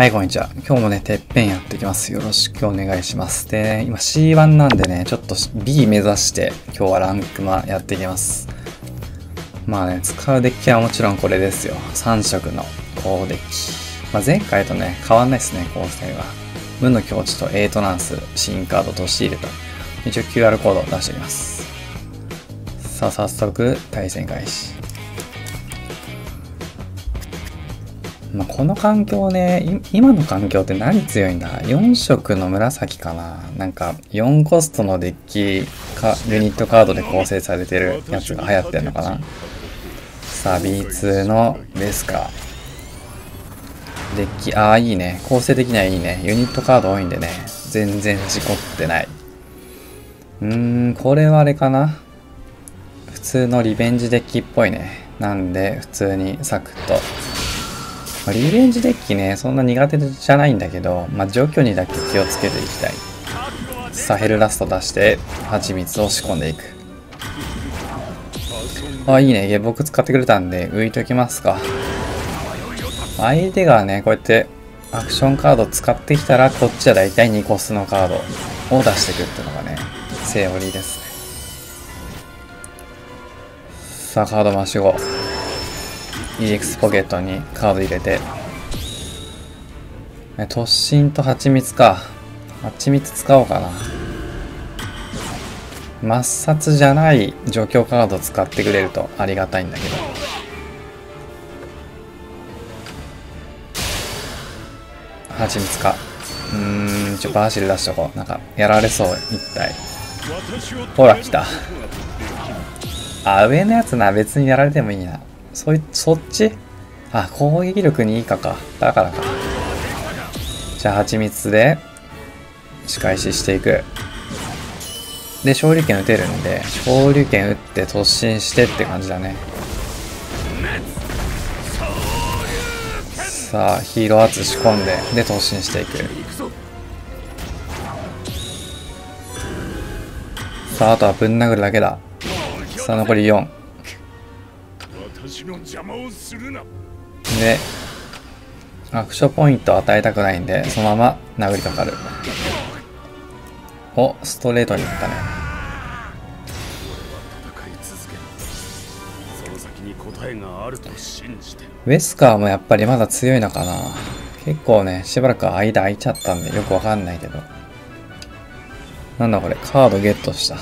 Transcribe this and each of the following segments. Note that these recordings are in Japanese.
はい、こんにちは。今日もね、てっぺんやっていきます。よろしくお願いします。で、今 C1 なんでね、ちょっと B 目指して今日はランクマやっていきます。まあね、使うデッキはもちろんこれですよ。3色の高デッキ。まあ、前回とね、変わんないですね、構成は。無の境地とエイトナンス、新カードとシールと。一応 QR コードを出しておきます。さあ、早速、対戦開始。まあ、この環境ね、今の環境って何強いんだ ?4 色の紫かな？なんか4コストのデッキか、ユニットカードで構成されてるやつが流行ってんのかな？さあ、B2 のベスカデッキ、ああ、いいね。構成的にはいいね。ユニットカード多いんでね。全然事故ってない。うーん、これはあれかな？普通のリベンジデッキっぽいね。なんで、普通にサクッとまあ、リベンジデッキね、そんな苦手じゃないんだけど、まあ、除去にだけ気をつけていきたい。サヘルラスト出して、蜂蜜を仕込んでいく。あ、いいね。下僕使ってくれたんで、浮いときますか。相手がね、こうやってアクションカード使ってきたら、こっちはだいたい2コスのカードを出してくっていうのがね、セオリーですね。さあ、カード回し後。EX ポケットにカード入れて。突進と蜂蜜か。蜂蜜使おうかな。抹殺じゃない除去カード使ってくれるとありがたいんだけど。蜂蜜か。うーんちょバーシル出しとこう。なんかやられそう一体。ほら来た。あ上のやつな別にやられてもいいな。そい、そっち？あ、攻撃力にいいかか。だからか。じゃあ、蜂蜜で、仕返ししていく。で、昇竜拳打てるんで、昇竜拳打って突進してって感じだね。さあ、ヒーロー圧仕込んで、で、突進していく。さあ、あとはぶん殴るだけだ。さあ、残り4。でアクションポイント与えたくないんでそのまま殴りかかる。おストレートにいったね。ウェスカーもやっぱりまだ強いのかな。結構ねしばらく間空いちゃったんでよくわかんないけど。なんだこれカードゲットした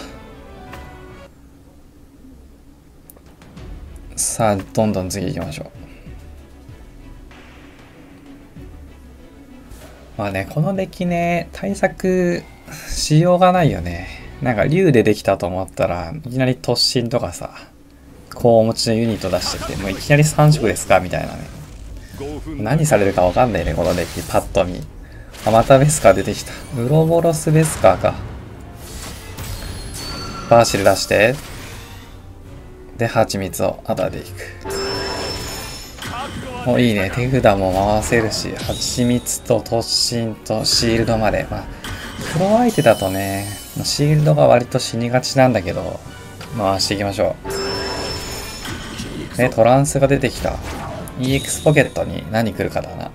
さあどんどん次行きましょう。まあねこのデッキね対策しようがないよね。なんか竜でできたと思ったらいきなり突進とかさこうお持ちのユニット出しててもういきなり3色ですかみたいなね。何されるかわかんないねこのデッキパッと見。あまたベスカー出てきた。ウロボロスベスカーか。バーシル出して。で、蜂蜜を与えていく。お、いいね。手札も回せるし、蜂蜜と突進とシールドまで。まあ、黒相手だとね、シールドが割と死にがちなんだけど、回していきましょう。ね、トランスが出てきた。EX ポケットに何来るかだな。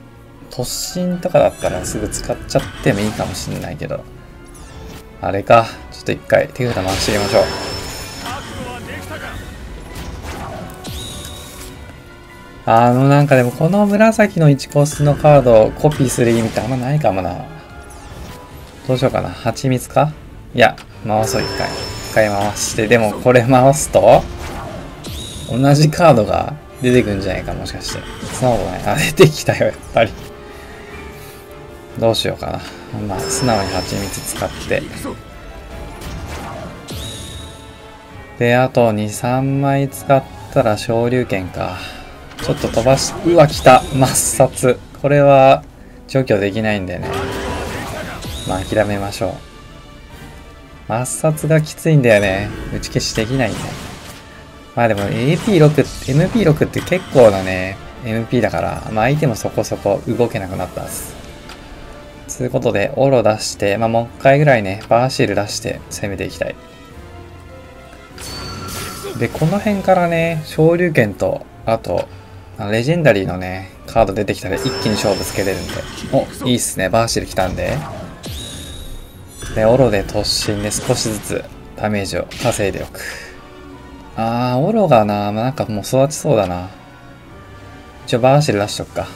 突進とかだったらすぐ使っちゃってもいいかもしんないけど。あれか。ちょっと一回手札回してみましょう。あのなんかでもこの紫の1コスのカードをコピーする意味ってあんまないかもな。どうしようかな。蜂蜜か？いや、回そう一回。一回回して、でもこれ回すと同じカードが出てくんじゃないかもしかして。そんなことない。あ、出てきたよ、やっぱり。どうしようかな。まあ、素直に蜂蜜使って。で、あと2、3枚使ったら昇竜拳か。ちょっと飛ばし、うわ、来た。抹殺。これは除去できないんでね。まあ諦めましょう。抹殺がきついんだよね。打ち消しできないんだよ。まあでも AP6、MP6 って結構なね、MP だから、まあ相手もそこそこ動けなくなったはず。つうことで、オロ出して、まあもう一回ぐらいね、バーシール出して攻めていきたい。で、この辺からね、昇竜拳と、あと、レジェンダリーのね、カード出てきたら一気に勝負つけれるんで。お、いいっすね。バーシル来たんで。で、オロで突進で少しずつダメージを稼いでおく。あー、オロがな、なんかもう育ちそうだな。一応バーシル出しとくか。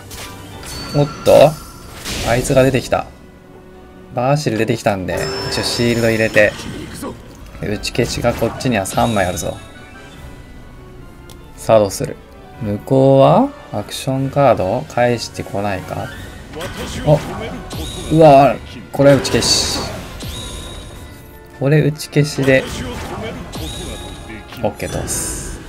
おっとあいつが出てきた。バーシル出てきたんで、一応シールド入れて、打ち消しがこっちには3枚あるぞ。さあどうする？向こうはアクションカード返してこないか？おうわこれ打ち消し。これ打ち消しで OK 通す。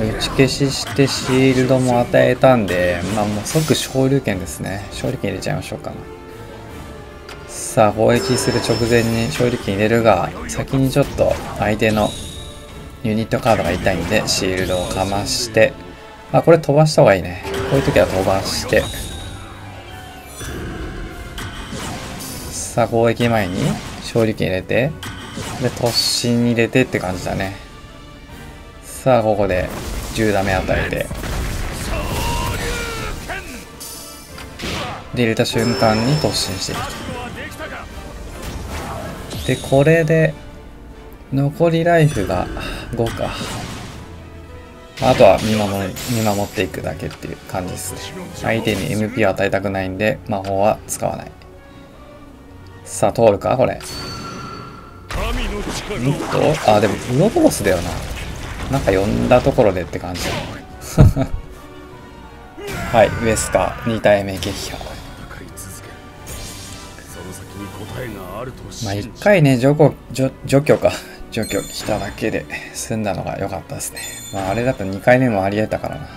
打ち消ししてシールドも与えたんでまあもう即昇竜拳ですね。昇竜拳入れちゃいましょうか。なさあ攻撃する直前に昇竜拳入れるが先にちょっと相手のユニットカードが痛いんで、シールドをかまして、あ、これ飛ばした方がいいね。こういう時は飛ばして、さあ、攻撃前に勝利金入れて、で、突進入れてって感じだね。さあ、ここで10ダメ与えて、で、入れた瞬間に突進していく。で、これで、残りライフが5か。あとは見守見守っていくだけっていう感じですね。相手に MP を与えたくないんで、魔法は使わない。さあ、通るか？これ。んと、あ、でも、ウロボスだよな。なんか呼んだところでって感じだね。はい、ウエスカー2体目撃破。まあ、1回ね、除去、除除去か。除去しただけで済んだのが良かったですね。まああれだと2回目もありえたからな。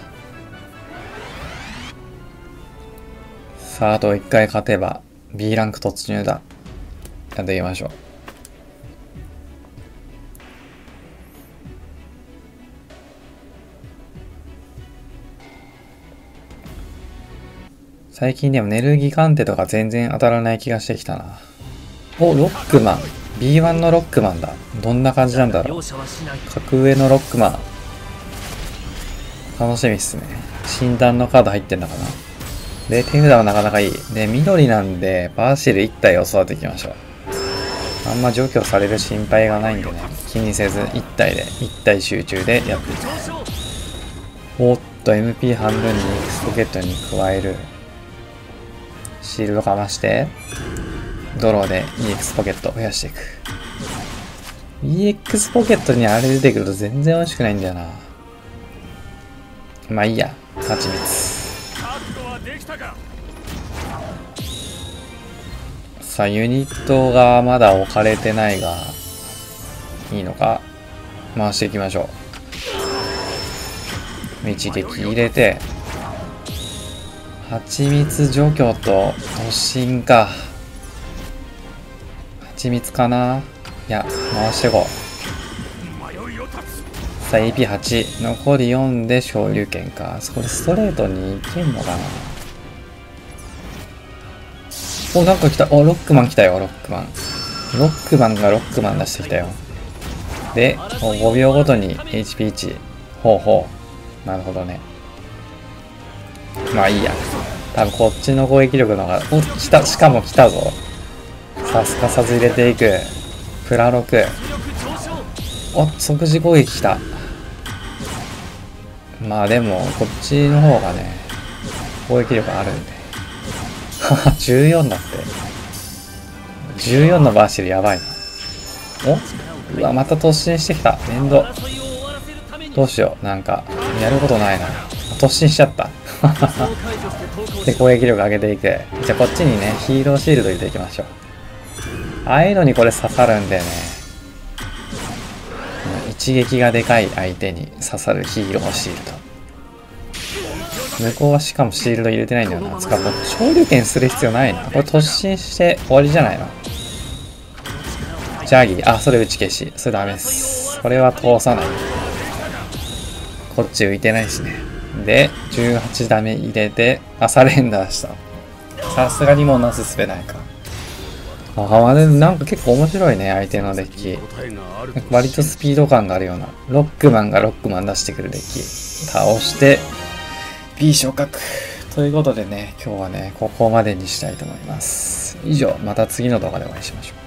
さあ、あと1回勝てば B ランク突入だ。やっていきましょう。最近でもネルギカンテとか全然当たらない気がしてきたな。お、ロックマン。B1 のロックマンだ。どんな感じなんだろう。格上のロックマン。楽しみっすね。診断のカード入ってんだかな。で、手札はなかなかいい。で、緑なんで、バーシル1体を育てていきましょう。あんま除去される心配がないんでね、気にせず1体で、1体集中でやっていきます。おっと、MP 半分に X ポケットに加える。シールドかまして、ドローで EX ポケット増やしていく。EX ポケットにあれ出てくると全然美味しくないんだよな。まあいいや。蜂蜜。さあ、ユニットがまだ置かれてないが、いいのか？回していきましょう。一撃入れて、蜂蜜除去と突進か。蜂蜜かないや、回していこう。さあ、AP8。残り4で昇竜拳かそ。これストレートにいけんのかなお、なんか来た。お、ロックマン来たよ、ロックマン。ロックマンがロックマン出してきたよ。で、5秒ごとに HP1。ほうほう。なるほどね。まあいいや。多分こっちの攻撃力の方が、お、来た、しかも来たぞ。さ、すかさず入れていく。プラ6。お、即時攻撃来た。まあでも、こっちの方がね、攻撃力あるんで。14だって。14のバーシルやばいな。おうわ、また突進してきた。面倒。どうしよう。なんか、やることないな。突進しちゃった。で、攻撃力上げていく。じゃあこっちにね、ヒーローシールド入れていきましょう。ああいうのにこれ刺さるんでね。一撃がでかい相手に刺さるヒーローシールド。向こうはしかもシールド入れてないんだよな。つかもう昇竜拳する必要ないな。これ突進して終わりじゃないのジャギー。あ、それ打ち消し。それダメです。これは通さない。こっち浮いてないしね。で、18ダメ入れて、あ、サレンダーした。さすがにもうなすすべないか。ああ、でもなんか結構面白いね、相手のデッキ。割とスピード感があるような。ロックマンがロックマン出してくるデッキ。倒して、B 昇格。ということでね、今日はね、ここまでにしたいと思います。以上、また次の動画でお会いしましょう。